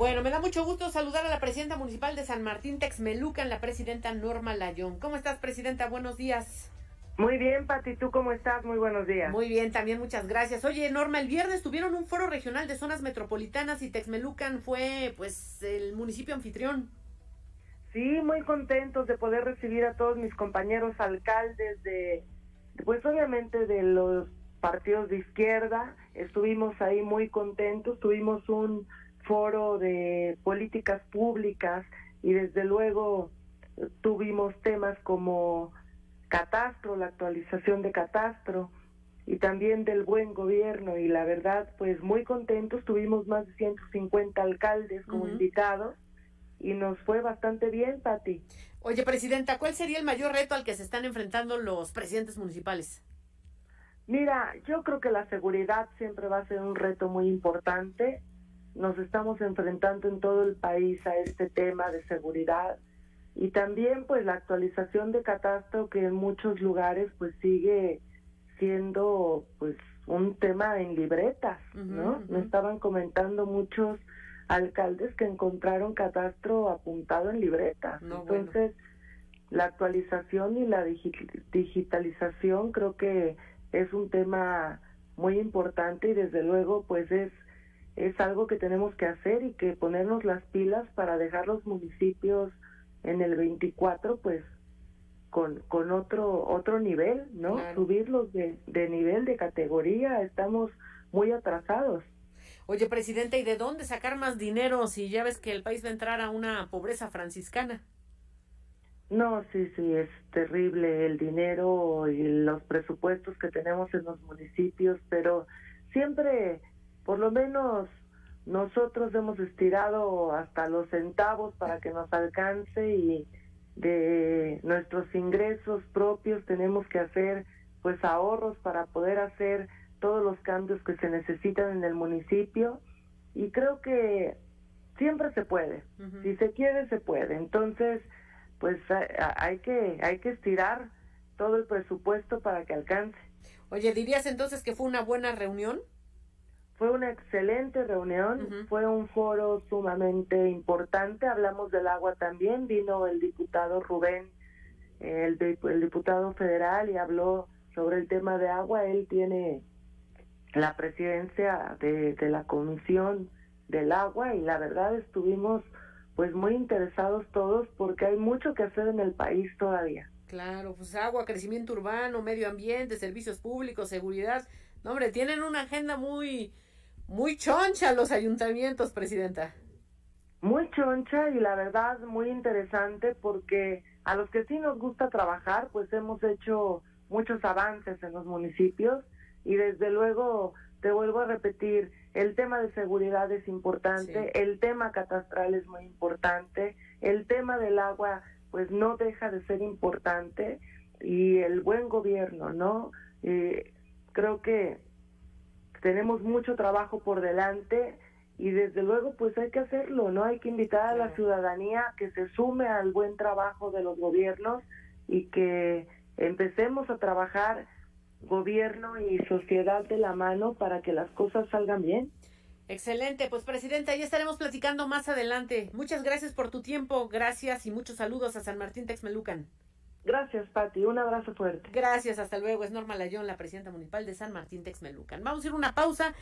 Bueno, me da mucho gusto saludar a la presidenta municipal de San Martín Texmelucan, la presidenta Norma Layón. ¿Cómo estás, presidenta? Buenos días. Muy bien, Pati, ¿tú cómo estás? Muy buenos días. Muy bien, también muchas gracias. Oye, Norma, el viernes tuvieron un foro regional de zonas metropolitanas y Texmelucan fue, pues, el municipio anfitrión. Sí, muy contentos de poder recibir a todos mis compañeros alcaldes de, pues obviamente de los partidos de izquierda. Estuvimos ahí muy contentos, tuvimos un foro de políticas públicas y desde luego tuvimos temas como catastro, la actualización de catastro y también del buen gobierno y la verdad pues muy contentos, tuvimos más de 150 alcaldes como invitados y nos fue bastante bien, Pati. Oye, Presidenta, ¿cuál sería el mayor reto al que se están enfrentando los presidentes municipales? Mira, yo creo que la seguridad siempre va a ser un reto muy importante nos estamos enfrentando en todo el país a este tema de seguridad y también pues la actualización de catastro que en muchos lugares pues sigue siendo pues un tema en libretas, ¿no? Me estaban comentando muchos alcaldes que encontraron catastro apuntado en libretas. Entonces, la actualización y la digitalización creo que es un tema muy importante y desde luego pues es es algo que tenemos que hacer y que ponernos las pilas para dejar los municipios en el 24 pues con, con otro otro nivel, ¿no? Subirlos de, de nivel, de categoría, estamos muy atrasados. Oye, presidente, ¿y de dónde sacar más dinero si ya ves que el país va a entrar a una pobreza franciscana? No, sí, sí, es terrible el dinero y los presupuestos que tenemos en los municipios, pero siempre por lo menos nosotros hemos estirado hasta los centavos para que nos alcance y de nuestros ingresos propios tenemos que hacer pues ahorros para poder hacer todos los cambios que se necesitan en el municipio. Y creo que siempre se puede. Si se quiere se puede. Entonces pues hay que hay que estirar todo el presupuesto para que alcance. Oye dirías entonces que fue una buena reunión fue una excelente reunión, fue un foro sumamente importante, hablamos del agua también, vino el diputado Rubén, el, el diputado federal y habló sobre el tema de agua, él tiene la presidencia de, de la comisión del agua y la verdad estuvimos pues muy interesados todos porque hay mucho que hacer en el país todavía. Claro, pues agua, crecimiento urbano, medio ambiente, servicios públicos, seguridad. No, hombre, tienen una agenda muy muy choncha los ayuntamientos, presidenta. Muy choncha y la verdad muy interesante porque a los que sí nos gusta trabajar, pues hemos hecho muchos avances en los municipios y desde luego te vuelvo a repetir, el tema de seguridad es importante, el tema catastral es muy importante, el tema del agua pues no deja de ser importante y el buen gobierno, ¿no? Eh, creo que tenemos mucho trabajo por delante y desde luego pues hay que hacerlo, ¿no? Hay que invitar a la ciudadanía que se sume al buen trabajo de los gobiernos y que empecemos a trabajar gobierno y sociedad de la mano para que las cosas salgan bien. Excelente, pues presidenta, ya estaremos platicando más adelante. Muchas gracias por tu tiempo, gracias y muchos saludos a San Martín Texmelucan. Gracias, Pati. Un abrazo fuerte. Gracias, hasta luego. Es Norma Layón, la presidenta municipal de San Martín Texmelucan. Vamos a ir una pausa.